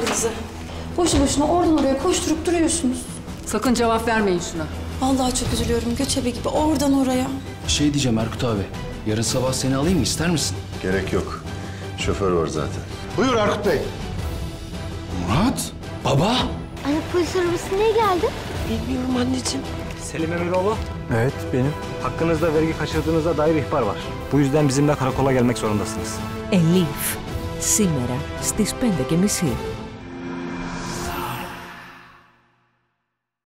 halinize. Boşu boşuna oradan oraya koşturup duruyorsunuz. Sakın cevap vermeyin şuna. Vallahi çok üzülüyorum göçebe gibi oradan oraya. Şey diyeceğim Erkut abi. Yarın sabah seni alayım mı ister misin? Gerek yok. Şoför var zaten. Buyur Erkut Bey. Murat? Baba? Anne polis arabası niye geldi? Bilmiyorum anneciğim. Selim Emiroğlu, Evet benim. hakkınızda vergi kaçırdığınıza dair ihbar var. Bu yüzden bizimle karakola gelmek zorundasınız. Elif. Σήμερα στις 5.30.